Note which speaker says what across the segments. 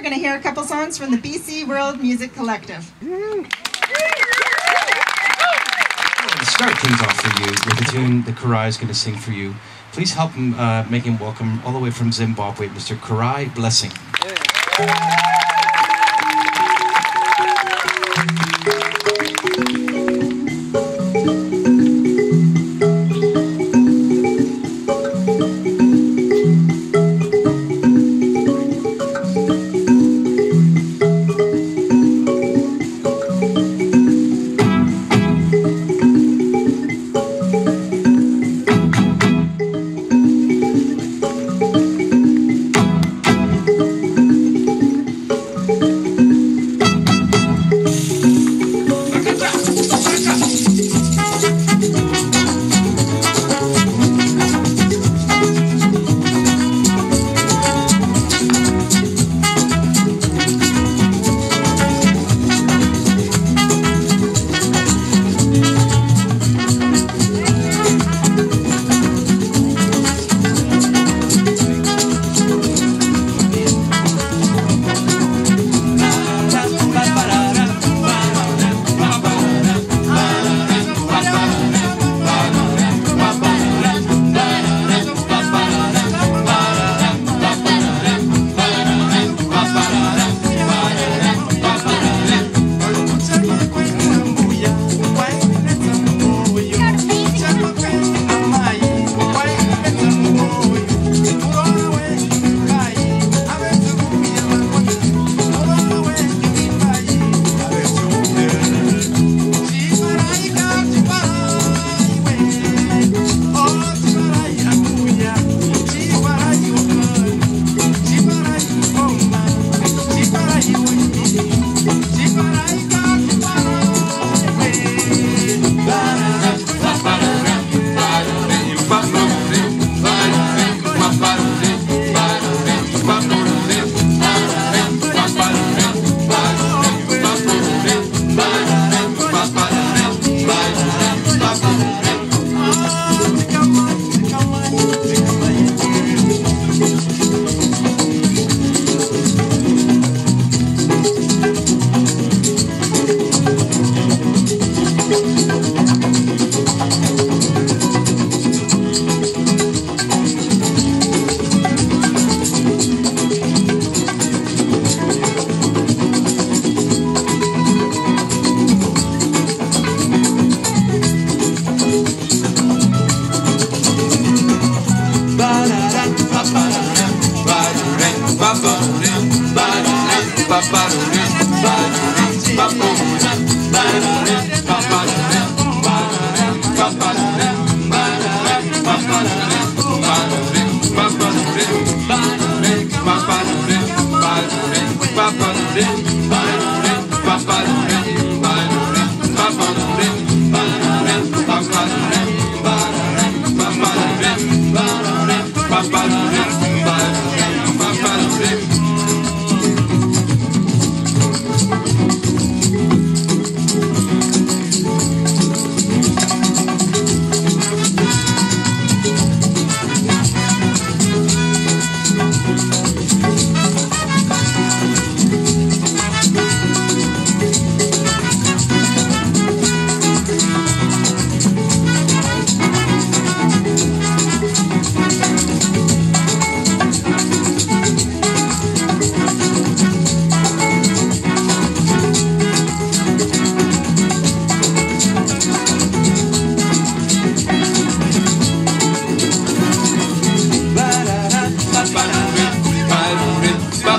Speaker 1: We're going to hear a couple songs from the BC World Music Collective.
Speaker 2: to start things off for you with a tune that Kurai is going to sing for you. Please help him, uh, make him welcome all the way from Zimbabwe, Mr. Kurai Blessing. Bye.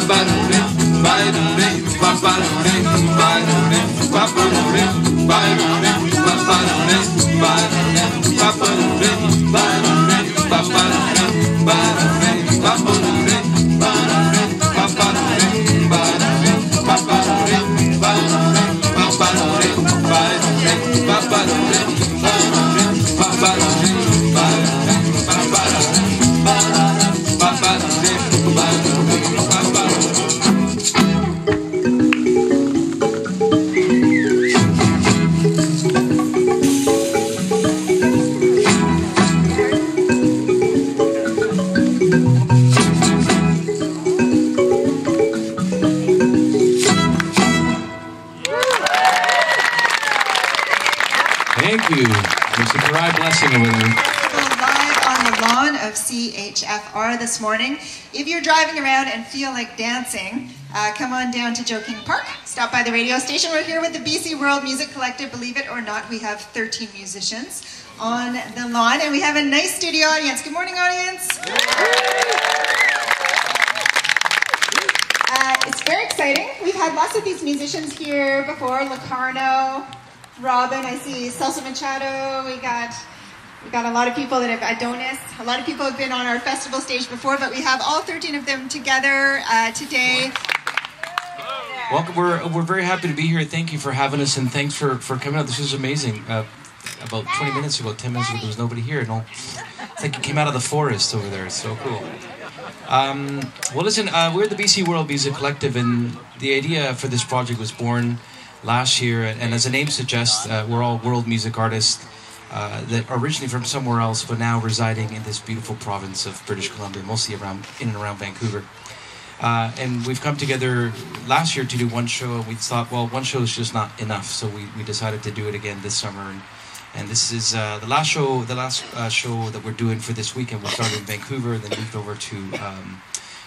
Speaker 3: Papa, Thank you. There's a dry blessing over there.
Speaker 1: Live on the lawn of CHFR this morning. If you're driving around and feel like dancing, uh, come on down to Joe King Park. Stop by the radio station. We're here with the BC World Music Collective. Believe it or not, we have 13 musicians on the lawn, and we have a nice studio audience. Good morning, audience. Uh, it's very exciting. We've had lots of these musicians here before, Locarno, Robin, I see Celso Machado. We got we got a lot of people that have Adonis. A lot of people have been on our festival stage before, but we have all 13 of them together uh, today.
Speaker 3: Welcome. We're, we're very happy to be here. Thank you for having us, and thanks for, for coming out. This is amazing. Uh, about 20 minutes ago, 10 minutes ago, there was nobody here. All, it's like you came out of the forest over there. It's so cool. Um, well, listen, uh, we're the BC World Music Collective, and the idea for this project was born last year. And as the name suggests, uh, we're all world music artists uh, that are originally from somewhere else, but now residing in this beautiful province of British Columbia, mostly around in and around Vancouver. Uh, and we've come together last year to do one show, and we thought, well, one show is just not enough, so we, we decided to do it again this summer. And, and this is uh, the last show, the last uh, show that we're doing for this weekend. We started in Vancouver, then moved over to, um,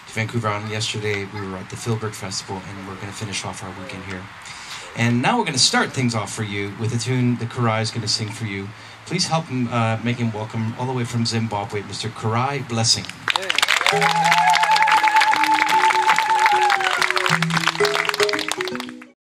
Speaker 3: to Vancouver on yesterday. We were at the Filberg Festival, and we're going to finish off our weekend here. And now we're going to start things off for you with a tune that Kurai is going to sing for you. Please help him uh, make him welcome all the way from Zimbabwe, Mr. Kurai Blessing.